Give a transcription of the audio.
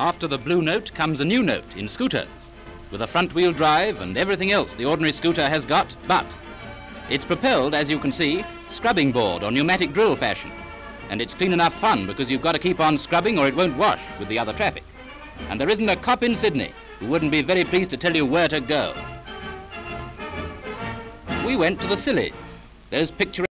After the blue note comes a new note in scooters, with a front-wheel drive and everything else the ordinary scooter has got, but it's propelled, as you can see, scrubbing board or pneumatic drill fashion. And it's clean enough fun because you've got to keep on scrubbing or it won't wash with the other traffic. And there isn't a cop in Sydney who wouldn't be very pleased to tell you where to go. We went to the Scillies, those picturesque